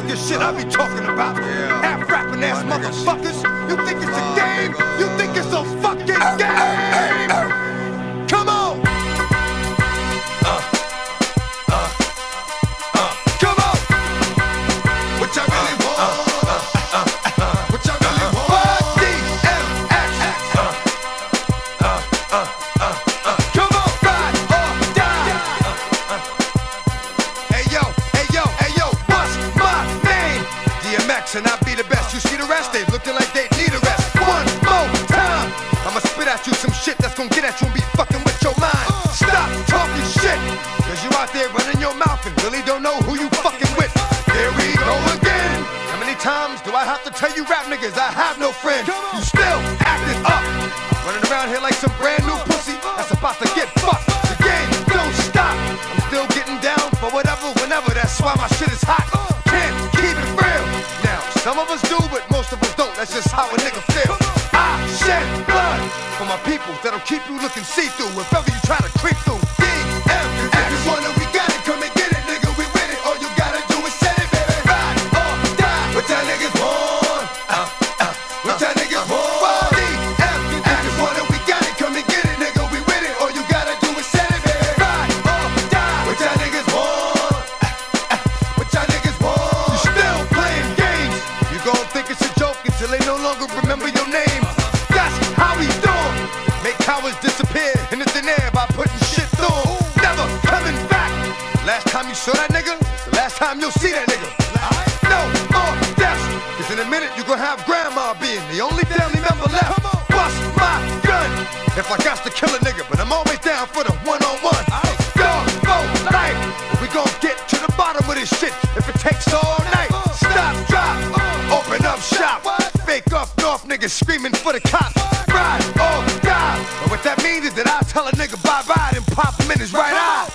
fucking shit I be talking about. Half rapping ass motherfuckers. You think it's a game? You think it's a fucking game? Some shit that's gonna get at you and be fucking with your mind. Uh. Stop talking shit. Cause you out there running your mouth and really don't know who you fucking with. Here we go again. How many times do I have to tell you rap niggas I have no friends? You still acting up. Running around here like some brand new pussy uh. that's about to get fucked. The game don't stop. I'm still getting down for whatever, whenever. That's why my shit is hot. People that'll keep you looking see-through if ever you try to creep through. Wanna, we got it. Come and get it, nigga. We with it. All you gotta do is set it, baby. Ride or die. What y'all niggas want? Uh, uh, uh. What y'all niggas want? I just wanna, we got it. Come and get it, nigga. We with it. All you gotta do is set it, baby. Ride or die. What y'all niggas want? What y'all niggas You still playing games. You gon' think it's a joke until they no longer remember your name. Saw that nigga, is the last time you'll see that nigga. No more deaths. Cause in a minute you gon' have grandma being the only family member left. Bust my gun. If I got to kill a nigga, but I'm always down for the one-on-one. Dog for life. We gon' get to the bottom of this shit if it takes all night. Stop, drop, open up shop. Fake up north niggas screaming for the cops. Ride or die. And what that means is that I tell a nigga bye-bye and pop him in his right eye.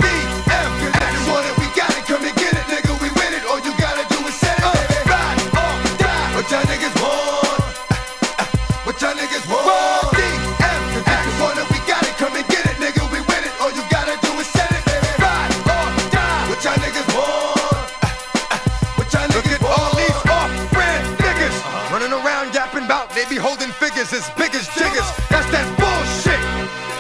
Holding as big as jiggers. That's that bullshit.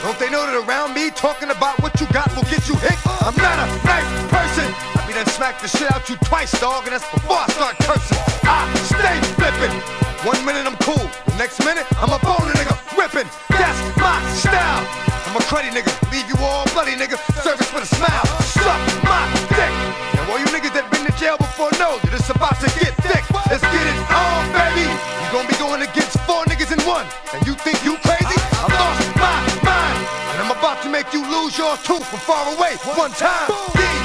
Don't they know that around me talking about what you got will get you hit? I'm not a nice person. I be done smack the shit out you twice, dog, and that's before I start cursing. I stay flipping. One minute I'm cool, the next minute I'm a bone nigga ripping. That's my style. I'm a cruddy nigga, leave you all bloody nigga. Service with a smile. Yours too from far away one time. Cause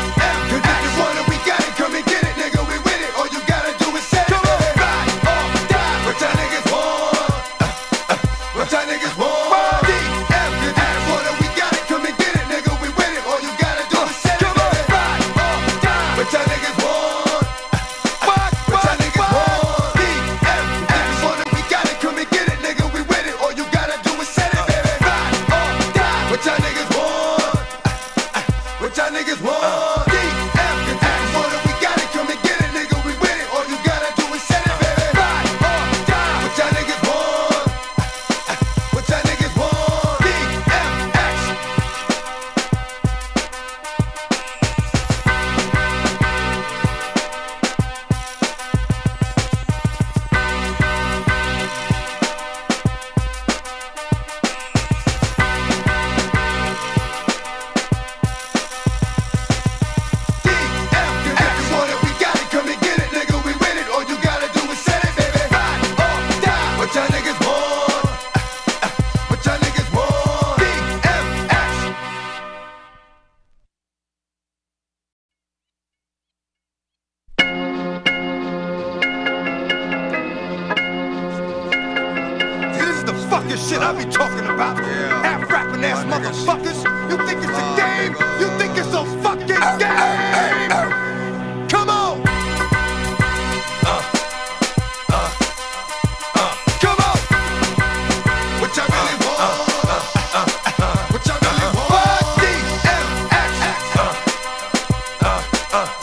dmx oh,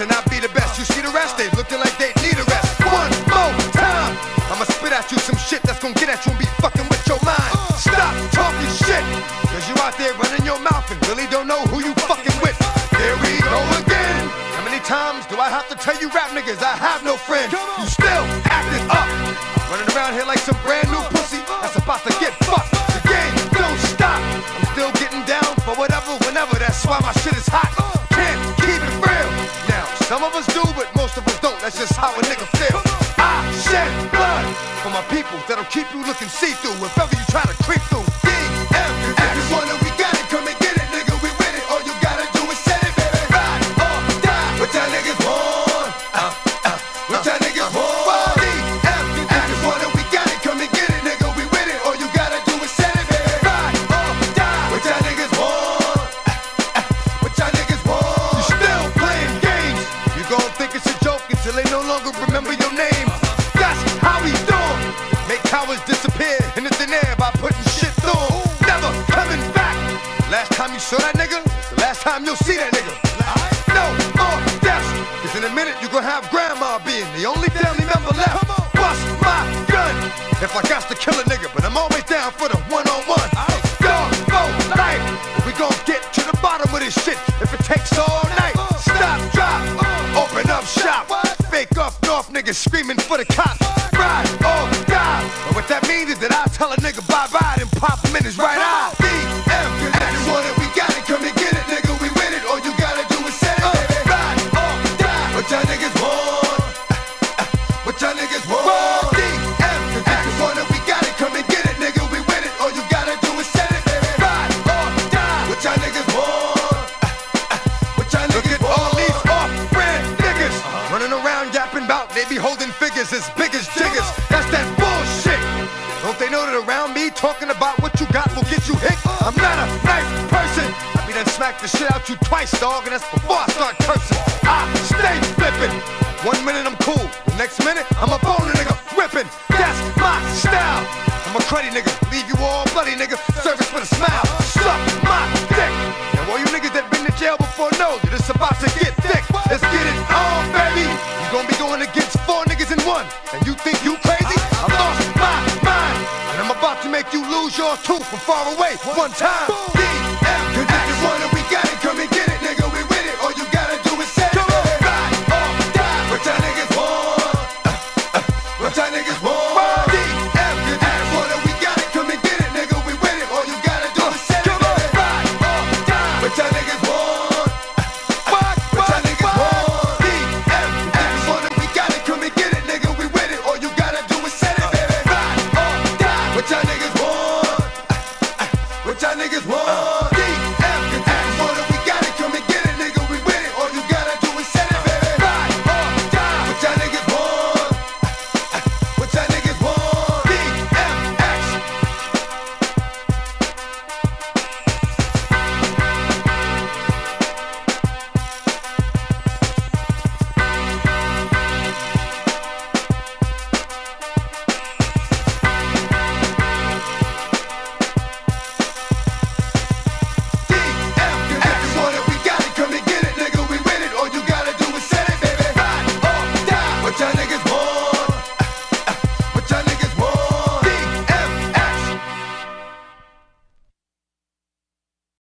and I'll be the best. You see the rest, they looking like they need a rest. One more time, I'ma spit at you some shit that's gonna get at you and be fucking with your mind. Stop talking shit, cause you out there running your mouth and really don't know who you fucking with. Here we go again. How many times do I have to tell you rap niggas I have no friends? You still acting up. Running around here like some brand new pussy that's about to get fucked. The game don't stop. I'm still getting down for whatever, whenever. That's why my shit is hot. Can't keep it real. Now, some of us do, but most of us don't. That's just how a nigga feel. I shed blood for my people that'll keep you looking see-through if ever you try to creep it's a joke until they no longer remember your name. That's how we do 'em. Make cowards disappear in the thin air by putting shit through. Never coming back. Last time you saw that nigga, the last time you'll see that nigga. No more deaths. Cause in a minute you gon' have grandma being the only family member left. Bust my gun. If I got to kill a nigga, but I'm always niggas screaming for the cops. Ride or die. And what that means is that I tell a nigga bye-bye and pop him in his right eye. Every one of we got holding figures as big as jiggers. That's that bullshit. Don't they know that around me talking about what you got will get you hit? I'm not a nice person. I be done smack the shit out you twice, dog, and that's before I start cursing. I stay flipping. One minute I'm cool, the next minute I'm a bone nigga whipping. That's my style. I'm a cruddy nigga, leave you all bloody nigga. Service with a smile. Suck my dick. Now all you niggas that been to jail before know that it's about to get thick. Let's get it one, and you think you crazy? I lost my mind, and I'm about to make you lose yours too from far away one time.